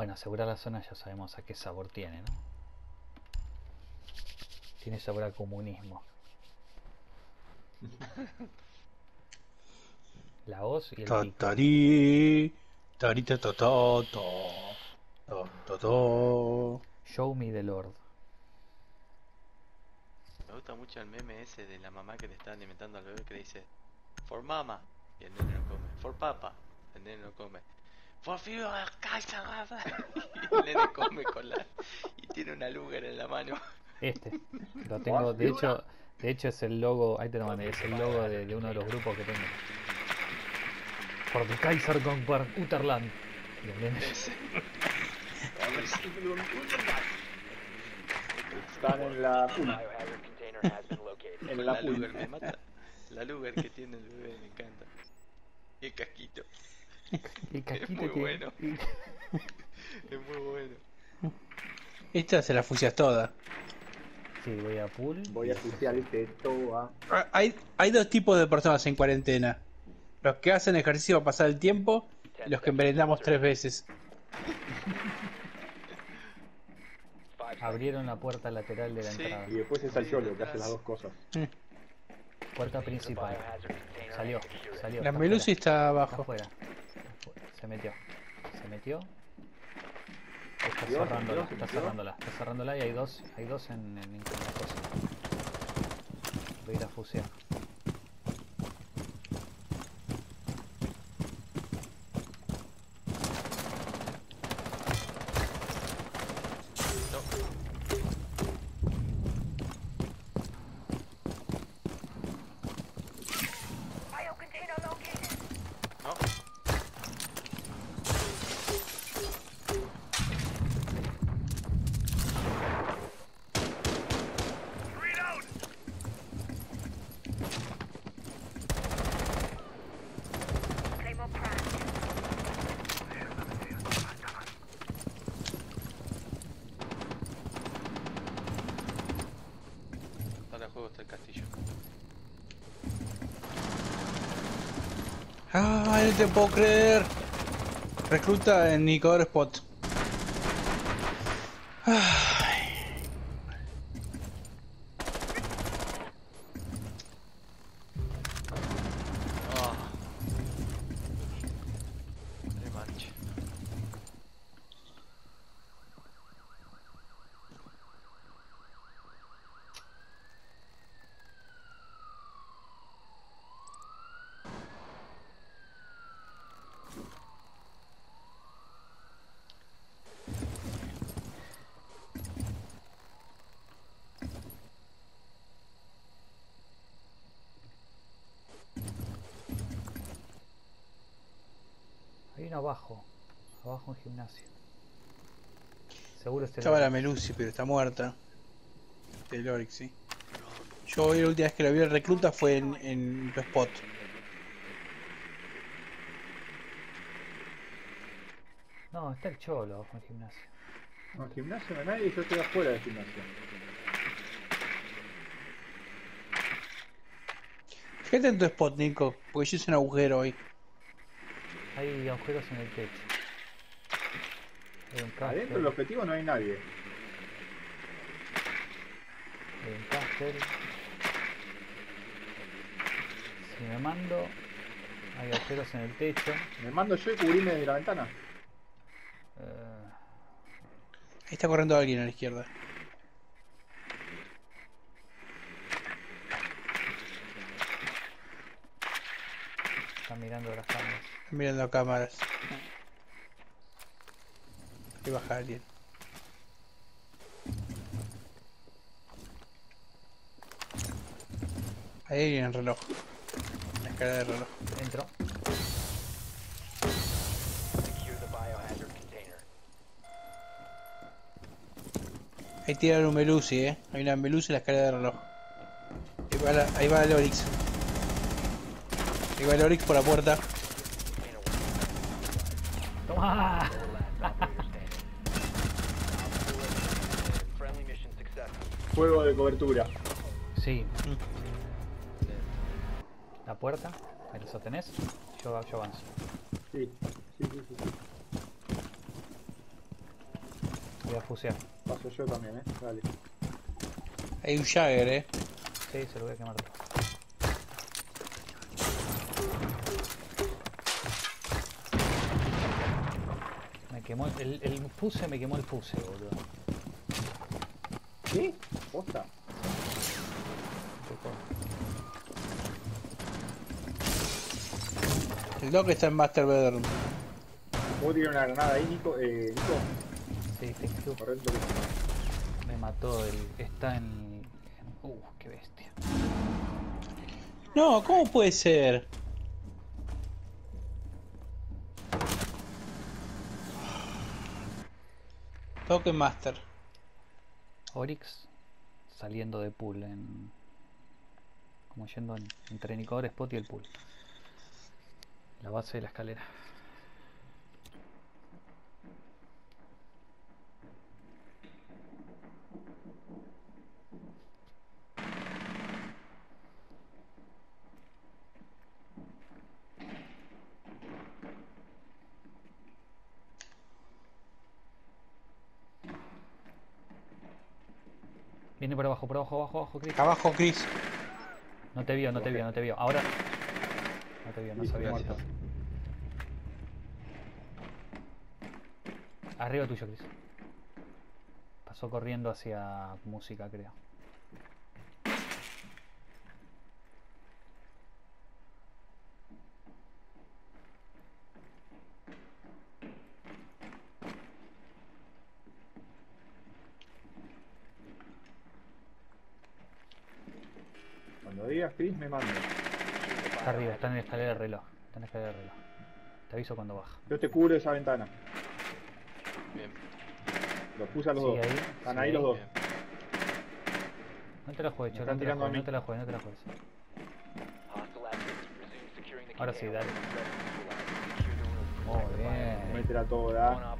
Bueno, asegurar la zona ya sabemos a qué sabor tiene, ¿no? Tiene sabor a comunismo. La hoz y el to to. To to to. Show me the Lord. Me gusta mucho el meme ese de la mamá que le está alimentando al bebé que le dice For mama y el nene no come. For papa, el nene no come. For Führer Kaiser y el nene come con la y tiene una lugar en la mano. Este. Lo tengo, de hecho, de hecho es el logo, ahí te lo mandé, es el logo de, de uno de los grupos que tengo. Por the Kaiser Gongbar Utterland. Y. Están en la located. En Con la la punta. me mata. La lugar que tiene el bebé me encanta. Y el casquito. Es muy tiene- bueno. Es muy bueno. Esta se la funcias toda. Sí, voy a pool. Voy a este toa. Ah, Hay, hay dos tipos de personas en cuarentena. Los que hacen ejercicio para pasar el tiempo y los que merendamos tres veces. Abrieron la puerta lateral de la Sí. entrada. Y después está el Yolo que hace las dos cosas. Puerta principal. Salió, salió. La está Melusi afuera, está Está abajo. afuera. Se metió. Se metió. Está Dios, cerrándola, Dios, está Dios. cerrándola, está cerrándola y hay dos, hay dos en, en, en la cosa. Voy a ir a fusear. ¿No? Ahora juego hasta el castillo. Ay, no te puedo creer. Recluta en Nicodor Spot. Ay. Ah. Uno abajo, abajo en gimnasio. Seguro este Estaba la Melusi, pero está muerta. El Oryx, sí. Yo hoy la última vez que la vi el recluta fue en, en tu spot. No, está el cholo abajo en gimnasio. No, en gimnasio no hay nadie yo estoy afuera del gimnasio. Fíjate en tu spot, Nico, porque yo hice un agujero hoy. Hay agujeros en el techo. Hay un Adentro del objetivo no hay nadie. hay un castel. Si me mando, hay agujeros en el techo. Me mando yo y cubrirme de la ventana. Eh, Ahí está corriendo alguien a la izquierda. están mirando las cámaras. Mirando a cámaras. Ahí baja alguien. Ahí hay alguien en reloj. La escala de reloj. Entro. Ahí tiraron un Melusi, eh. Hay una Melusi en la escala de reloj. Ahí va, la- ahí va el Oryx. Ahí va el Oryx por la puerta. Fuego de cobertura. Sí. La puerta, ¿me la sostenés? Yo, yo avanzo. Sí, sí, sí, sí. sí. Voy a fusear. Paso yo también, eh. Dale. Hay un Jagger, eh. Sí, se lo voy a quemar quemó el, el fuse, me quemó el fuse, boludo. ¿Qué? ¿Posta? El Doc está en Master Bedroom. ¿Puedo tirar una granada ahí, Nico? Eh, Nico, Sí, correcto. Me mató el. Está en. en- Uh, qué bestia. No, ¿cómo puede ser? Doc en Master. Oryx saliendo de pool en. Como yendo en, entre Nicodor Spot y el pool. La base de la escalera. Viene por abajo, por abajo, abajo, abajo, Chris. Abajo, Chris. No te vio, no te vio, no te vio. Ahora. No te vio, no sabía muerto. Arriba tuyo, Chris. Pasó corriendo hacia música, creo. Chris, me mando. Está arriba, está en la escalera de reloj. Está en la escalera de reloj. Te aviso cuando baja. Yo te cubro esa ventana. Bien, Los puse a los dos. ahí, Están ahí los dos. bien. No te la juegues, Me Choro, no están te la tirando a juegues, mí. no te la juegues, no te la juegues. Ahora sí, dale. Muy bien. Métela toda.